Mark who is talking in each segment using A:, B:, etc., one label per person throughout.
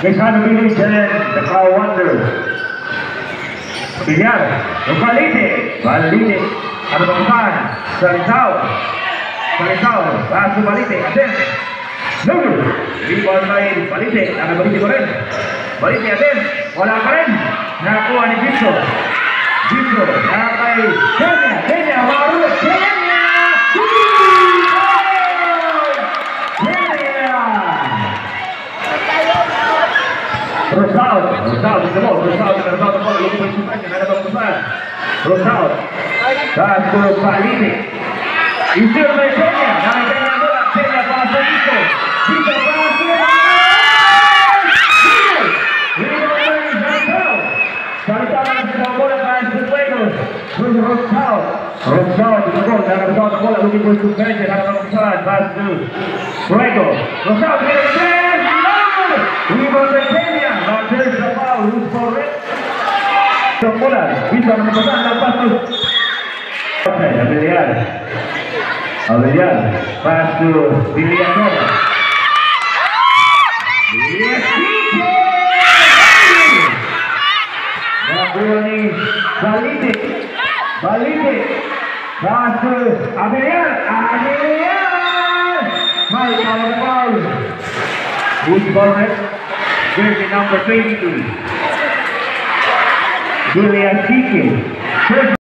A: Quezano Village and the Cow Wonder. Bilyar, Balite, Balite, ano ba kumahan? Salitaw, Salitaw, Raso Balite, Aden, Lulu, rebound by Balite, nakabalite ko rin. Balite, Aden, wala pa rin. Nakakuha ni Gibson. Gibson, nakakay Kenya, Kenya, Kenya! Kenya! Rosado. Vasco Palini. Izquierda y Peña. La entrenadora bola. Para Felipe. Cita para la para sus buenos. Rosado. Rosado, por favor, le ha la bola. Lo es. La Luego, Rosado, ¡Vamos! ¡Vivo de Bola bisa menemukan lepas tu. Oke, Abelian. Abelian, pas tu William Kora. Bola ni Balite, Balite, pas tu Abelian, Abelian. Baik, kalau ball. Who's Barnett? Jersey number 22. Julia Chicken.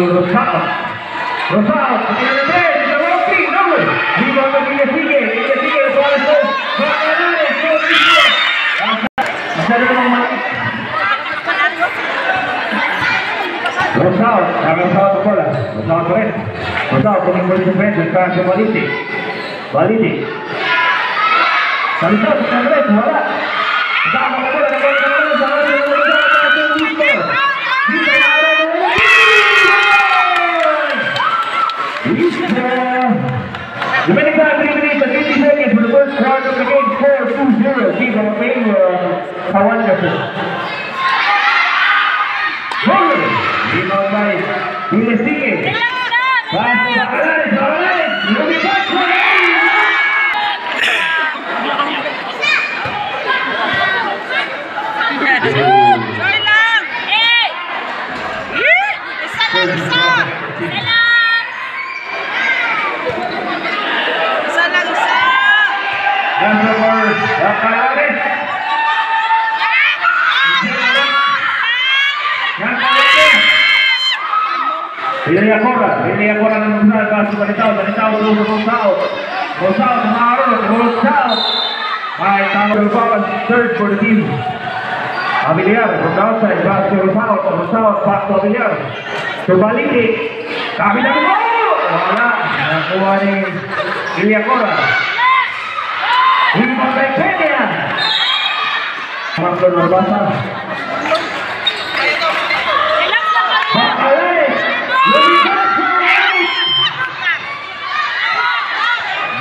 A: de Rosado. Rosado, tiene tres, no, güey. Y cuando aquí le sigue, le sigue, el cual es dos. Va a ganar el Rosado, Rosado, ha lanzado tu cola. Rosado por él. helping uh, Pilih Akora ng Gonzal, pass to Banitao, Banitao, tulong sa Gonzal. Gonzal, Tamaro, Gonzal. May tama ng bawat third for the team. Abiliar, from the outside, pass to Gonzal, Gonzal, pass to Abiliar. To Baliti, kabila mo! Wala, nakuha ni Pilih Akora. Rebound by Kenya. Marcos Norbasa.
B: Relax lang kayo!
A: Bakalares. Lumipas sa right. Nakuha ni Kenya. Pasok Kenya. Kenya. Nakayo. Bakalares. Pinasa kayo.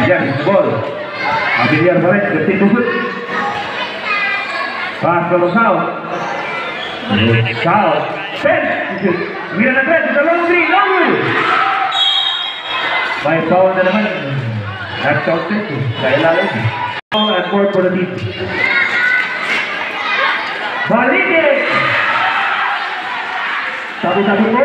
A: Abidjan, ball. Abidjan balik, detik busut. Pas ke Lusau. Lusau. Pen, busut. Mira na tres, ito lang three, long way. May power na naman. At out set, kailangan. Long and four for the team. Balikin! Sabi-sabi po.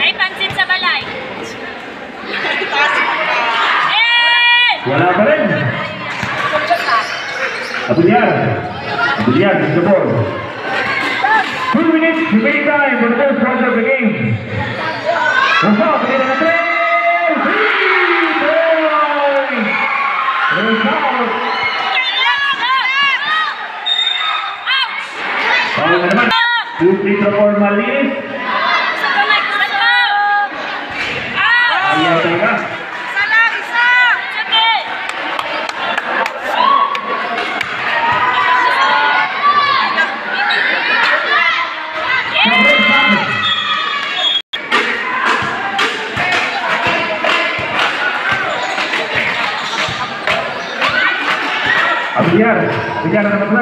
A: Wala pa rin. The ball. Two minutes time for the first round of the game. Result in a three,
B: three
A: Abiliar na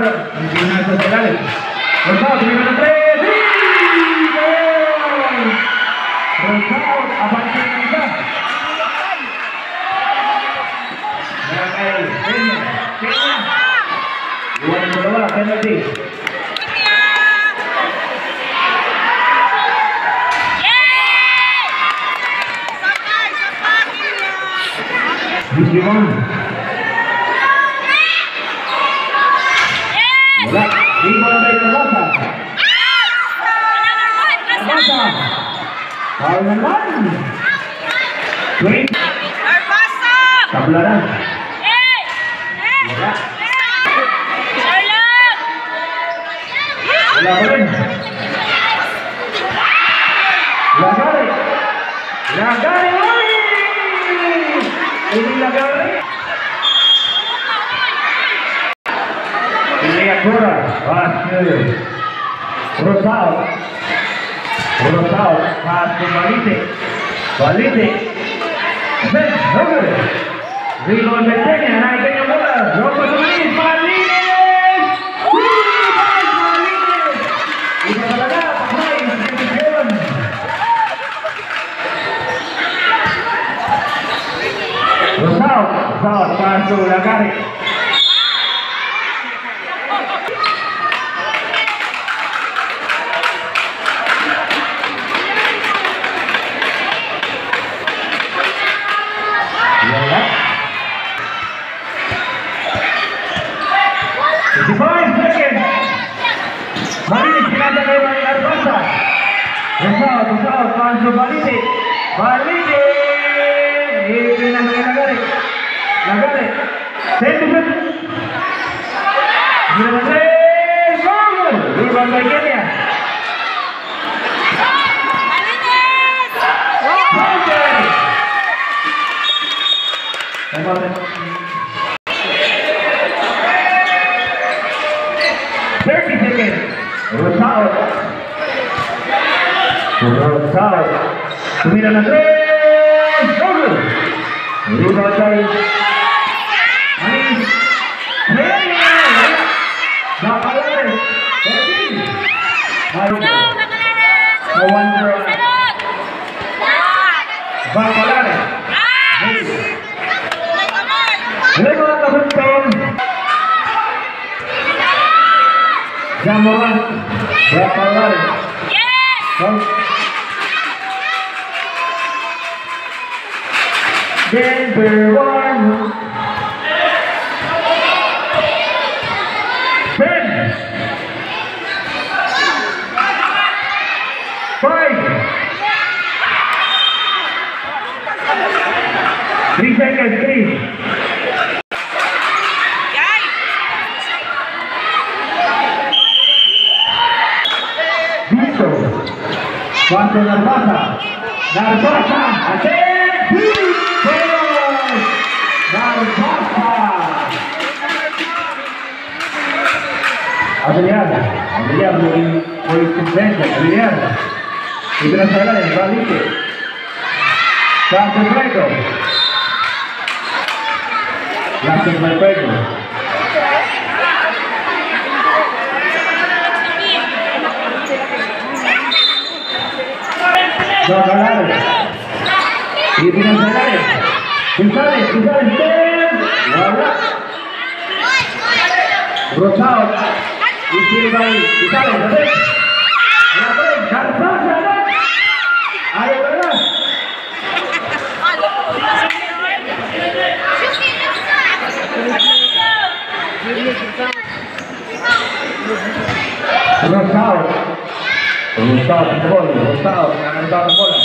A: Kapularan. Wala. Six hundred. Rebound and I bring a winner. The the Rosal, Rosal, Pancho Balite. Balite. Ito na mga nagari. Nagari. 10 seconds. Gila na tres. Goal! Rebound by Kenya. Mountain. Mira la Dice que sí. Listo. Cuando la pasa, la pasa, hacer La pasa. Adriana, Adriana, muy, muy contenta, Adriana. Y el. Está completo. Gracias, my friend. Só galera. E vira galera. Gonzalez, Gonzalez, Bora. Rochal. E tira vai. Gonzalez, Gonzalez. Rosado. Rosado, gol, Rosado, se ha cantado la bola.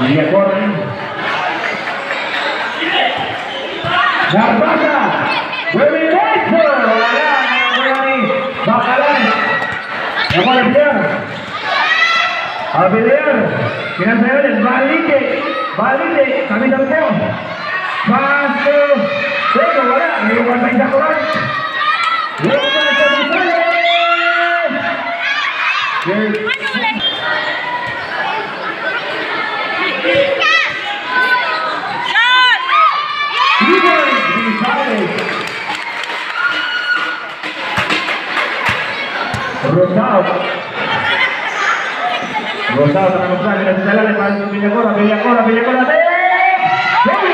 A: Y ya corre. Garbaca, vuelve derecho. Bacalán. Vamos a pelear. A pelear. Mira, señores, Valique. Valique, también. Paso. Bueno, ahora voy a ir a jugar. Rosado. Rosado para comprar, gracias al Alemán, Villacora, Villacora, Villacora,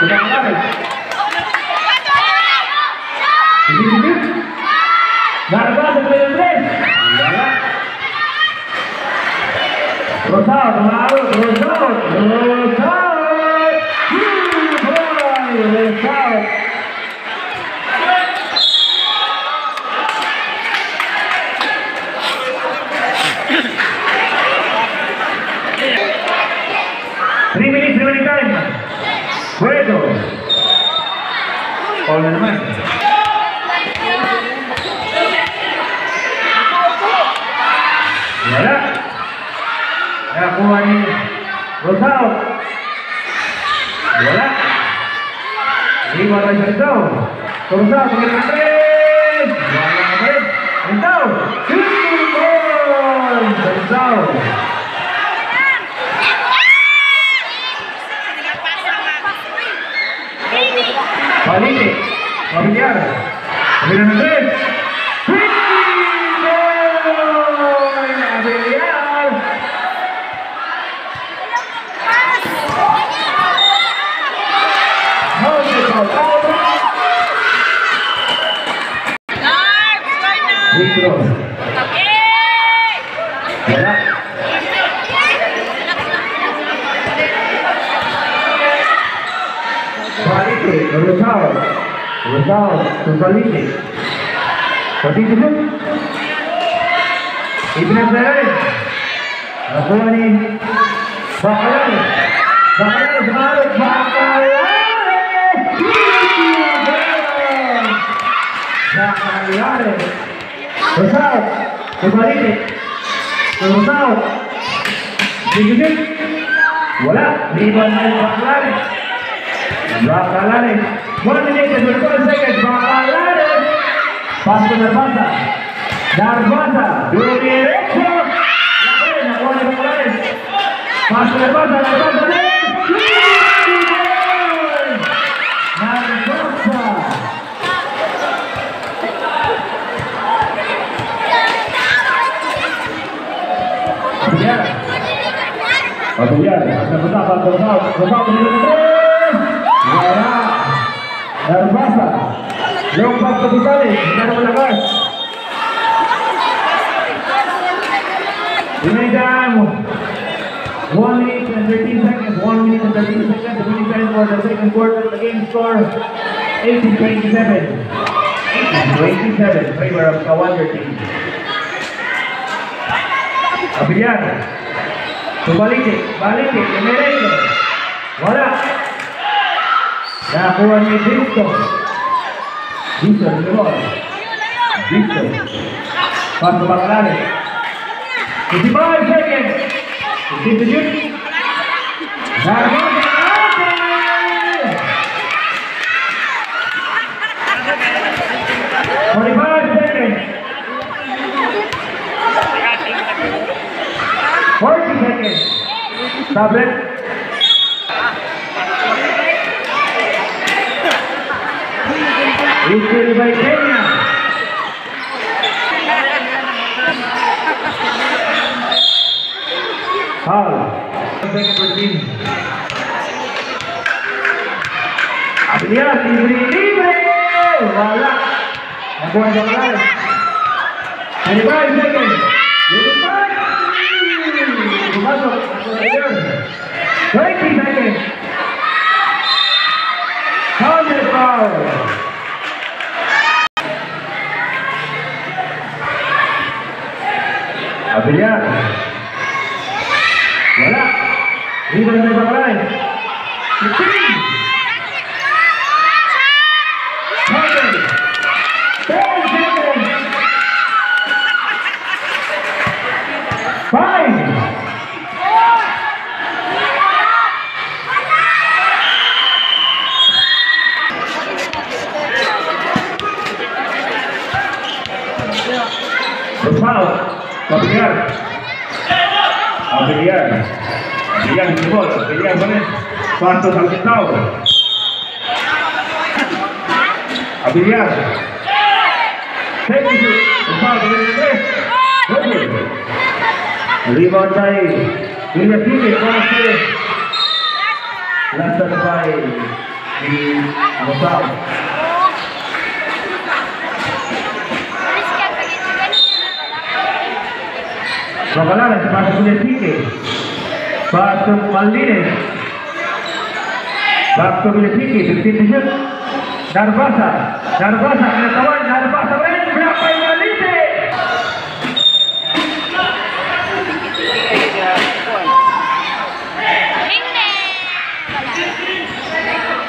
A: Gracias. Rosao, tingin na tres. Wala na rin. Ito. Two points. Rosao. Valide, familiar. Miren Valide. Valide itu. Ibn Zaid. Akhwani. Bakalan. Bakalan semangat. Bakalan. Bakalan. Rosal. Kembali. Rosal. Digigit. Wala. Rebound ay Baclares. One minute and 24 seconds. Baclares. Pass to Narvasa. Narvasa. Dumiretso. Lakin. Nakuha ni Baclares. Pass to Narvasa. Narvasa din. Narvasa. Ayan. Patuloy. Napunta pa Rosal. Rosal. Wala. Narvasa. Long pass to Gonzales. Hindi na malakas. Remaining time. 1 minute and 13 seconds. 1 minute and 13 seconds. The winning time for the second quarter. The game score 18-27. 18-27. Favor of Kawander team. Abiyan. Tumaliki. Baliki. Emereto. Wala. Nakakuha ni Cristo. Cristo, di ba? Cristo. Paso Baclares. 55 seconds. Distribute. Narvasa. Forty-five seconds. Forty seconds. Tablet. Issue by Kenya. Foul. Second for team. Abilias, libre, libre! Wala. Nakuha sa kalan. 25 seconds. Lumipad! Pumasok. Nakuha 20 seconds. Counter foul. Abiliar di bol. Abiliar mana? Paso al Gustavo. Abiliar. Take it. Rosal dengan tres. Good. Rebound William Pique. Pase. Lantas by di Rosal. Bacalares, paso William बात तो मल्ली बात तो को भी ठीक है fifty digit दरबासा दरबासा ने तवा दरबासा वे बिना पैमानी से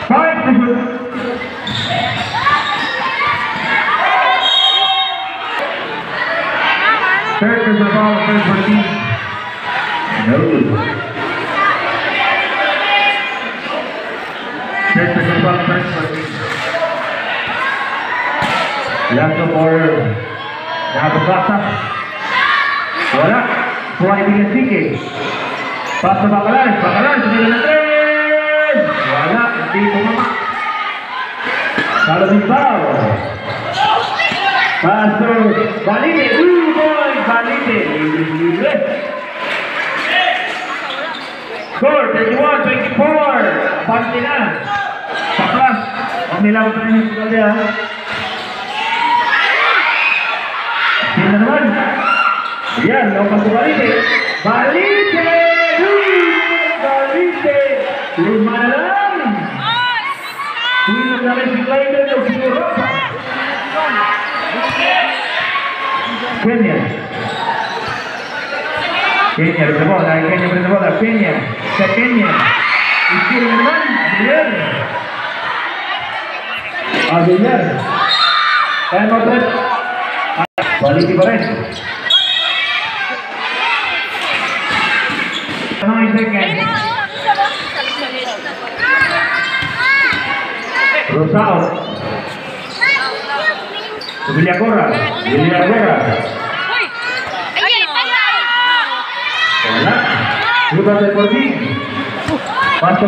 A: Five different. Third is about 30. No. For team. No. Third is the ball, third for team. Last of all, nakapasa. Wala. Kuha ni Bigas Sike. Pass sa Bacalares. Bacalares, hindi na tres. Wala. Hindi pumama. Kalau Bilbao. Paso. Balite. Uy, boy. Balite. Libre. Score, 31-24. Pante na. Pamilawag na niyo sa kanya. Yan na naman. Ayan, lakas sa balite. Balite! Balite! Luma na lang! Uwi na namin si Clyde at si Europa. Kenya. Kenya, rin na bola. Kenya, rin na bola. Kenya. Sa Kenya. Iskira naman. Adrian. Kaya mo, Brett. Wala. Baliti pa rin. Nine seconds. Rosao. Villagora. Villagora.
B: Uy! Ayun, ayun!
A: Wala. Rebound de Portín. Paso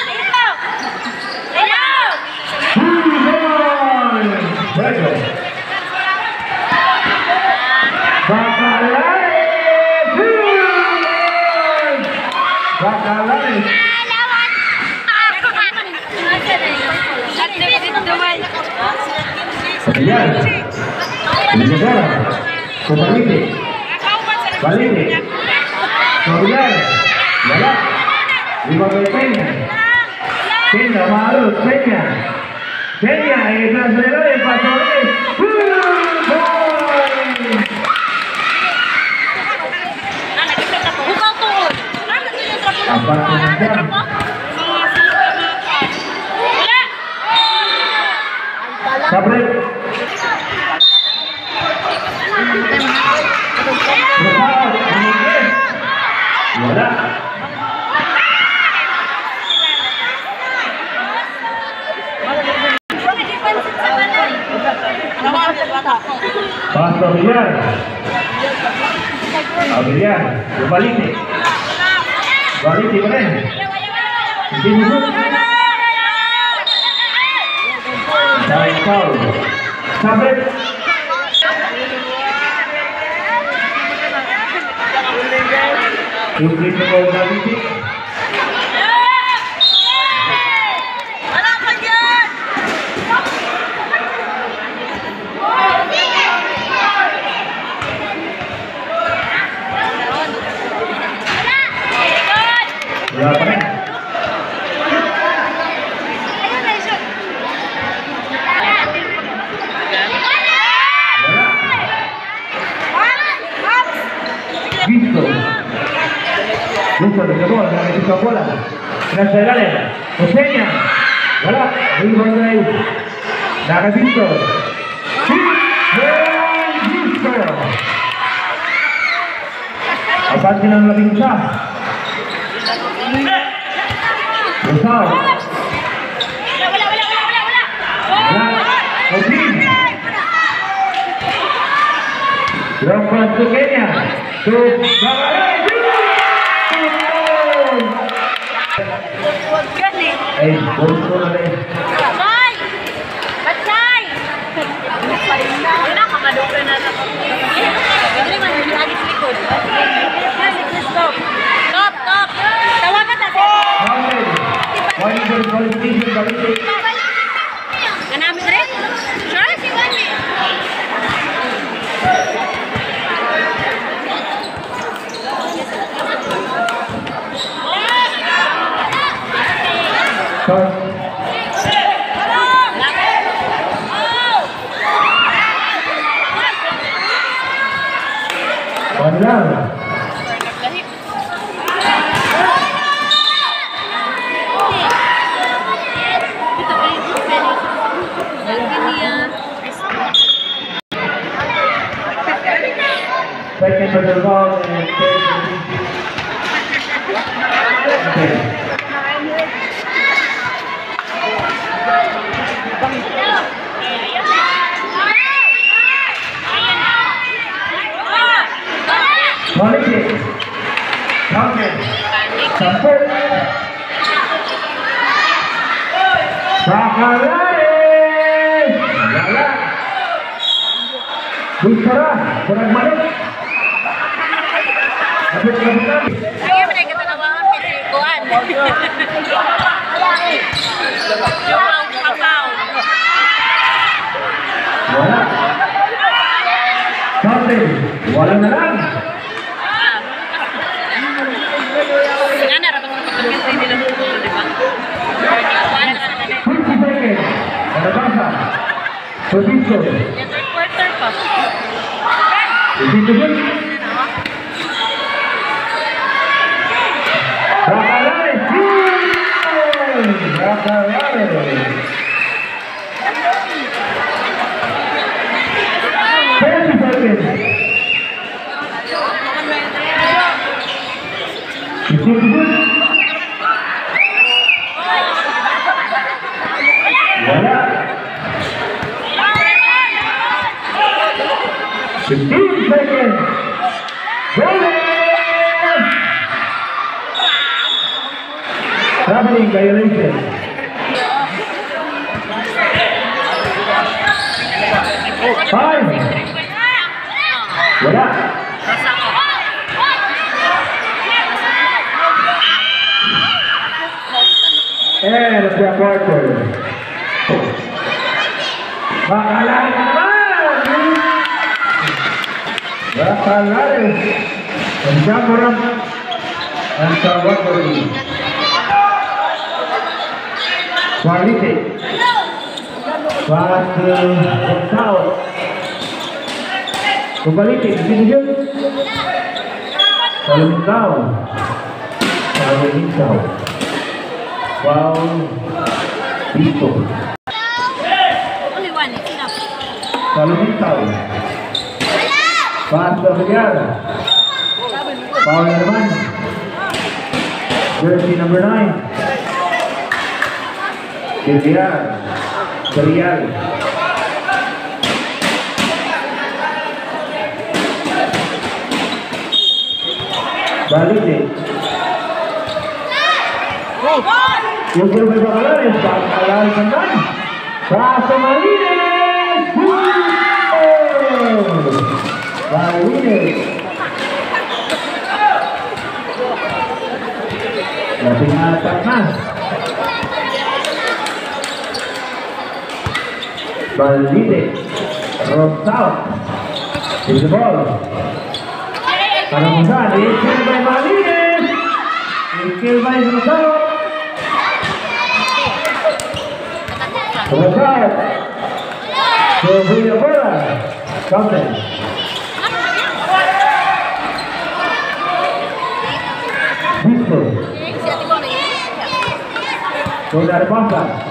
A: Villar. Villagora. Cobalite. Balite. Villar. Wala. Rebound de Peña. Peña, Marut, Peña. Peña, el trasladador de Pastores. ¡Gol!
B: Bukaw
A: बलि थे बलि थे बने सबरे यूपी को கோல் அடிச்ச கோல நஷ்டகாலே ஹுசேனியா வர Isa. এই বন্ধু রে
B: Bay! Batay! Stop! Stop! Tawagan
A: natin! One,
B: two, three, four, five, six,
A: seven, eight. Lang. Second to the ball and Okay. Mountain. Sampai. Bangladesh. Lala. Bicara. Kurang balik. Habis Rafael, Rafael. Wakil Saud Kembali tim Sinjun kalau Kau kalau Kau Wow
B: Pito
A: Salim Kau Bahasa Negara Paul Herman Jersey number 9 Pimpinan Berian. Balik nih Yukur Bebakalaris Bakalan kembali, Rasa Marines Marines Lebih atas mas Bandide, Rosal, Futebol, para montar, e que vai Bandide, e que vai Rosal, Rosal, Corrida fora, Camden. Bispo, Jogar Bossa.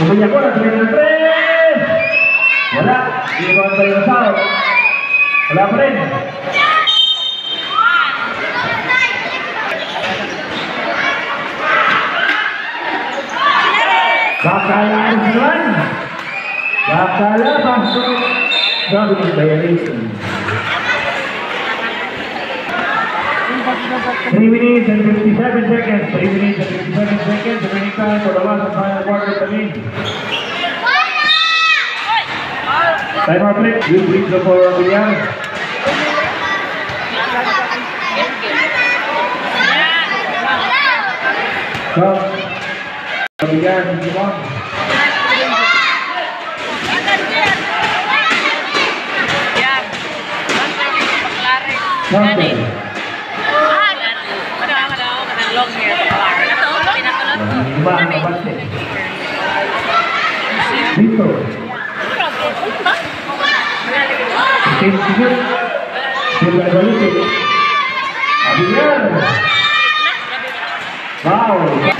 A: Punya bola sembilan tres. Bola di bawah Gonzalo. Bola Pren. Bakalan naman. Bakala masuk. Grabe yung 3 minutes and 57 seconds. 3 minutes and 57 seconds. Remaining time for the last final quarter of the game. Time out break. You please go for Villar. Stop. Villar, come on. Sige. Sila balik. Villar. Wow.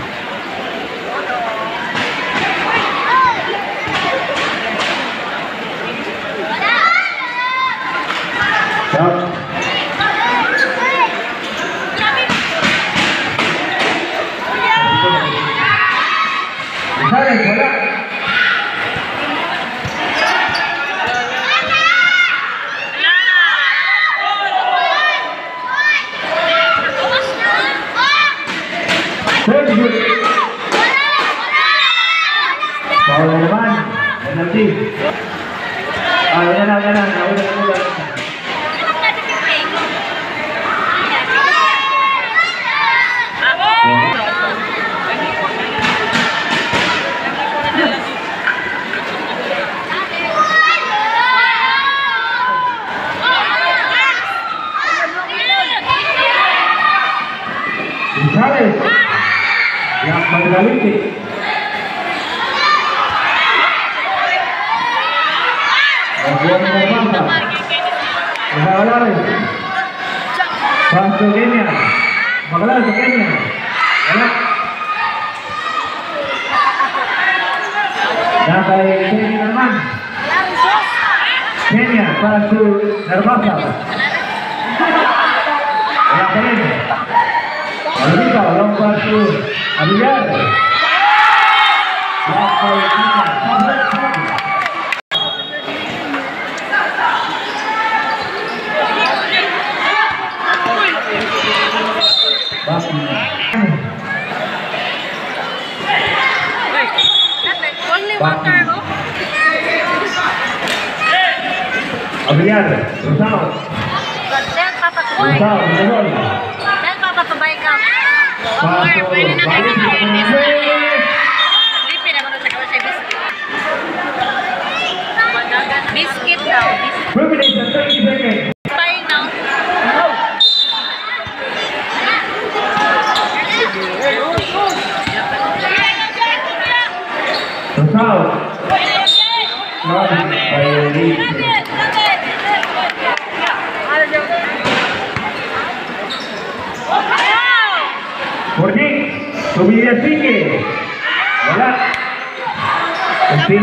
A: Result.
B: Sir, papatubay.
A: Result, Luzon.
B: Sir, papatubay ka.
A: Sir,
B: pwede na kayo makain. Lipin ako sa kawasay biscuit. Biscuit daw. Biscuit.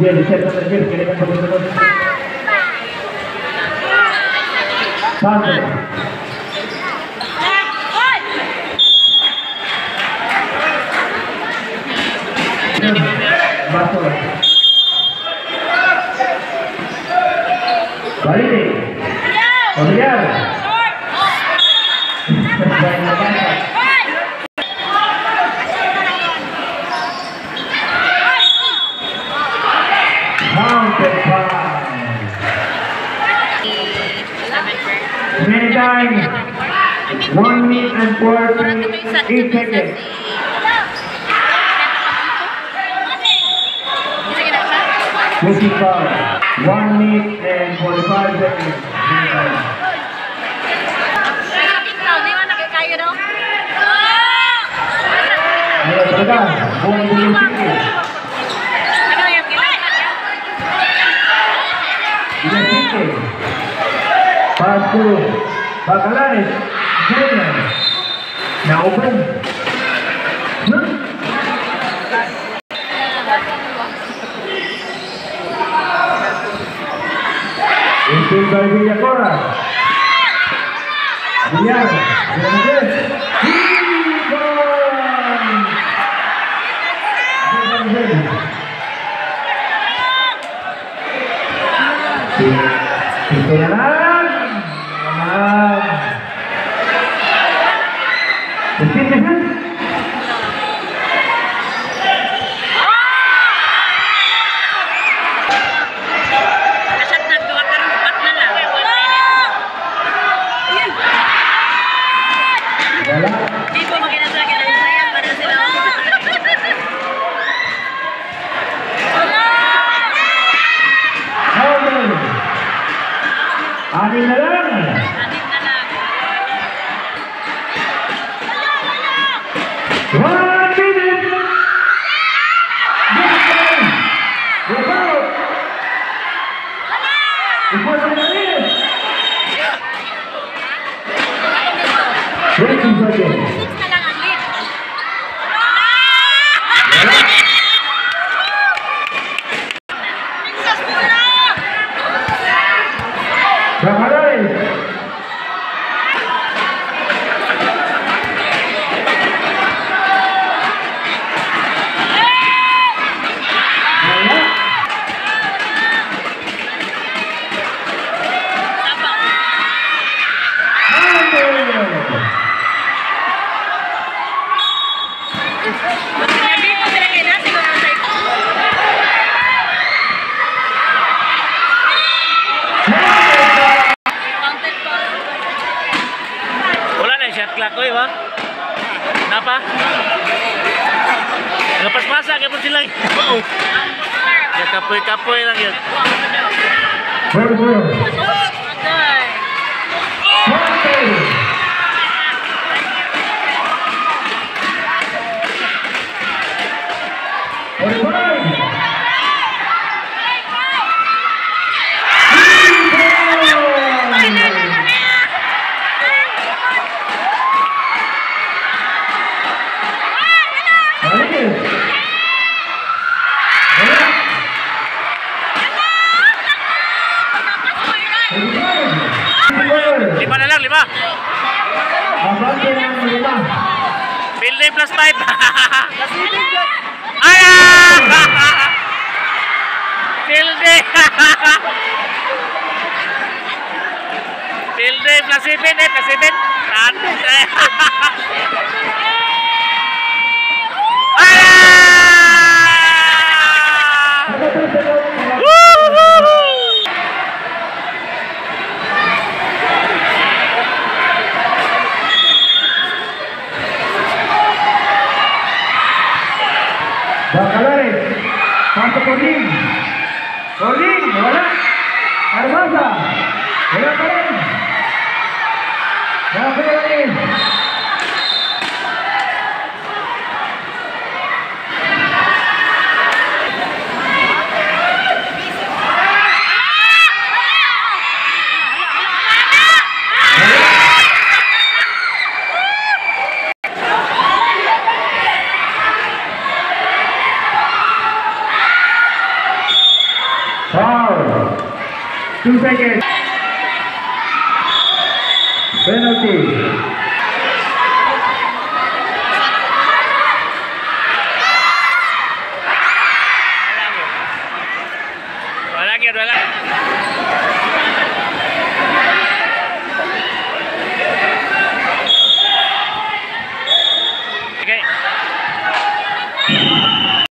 A: Vieni, cerca per dire che le metto questo Sandro Fifty-five. One minute and forty-five seconds. Many times. Ayo tekan. Buang dulu sikit. Dia sikit. Pasu. Bakalan. Itu dari Villa Cora. Biar. Biar. Itu
C: laku ya bang kenapa? lepas kaya po sila. Oo. Ya kapoy-kapoy lang yun.
A: First round. One.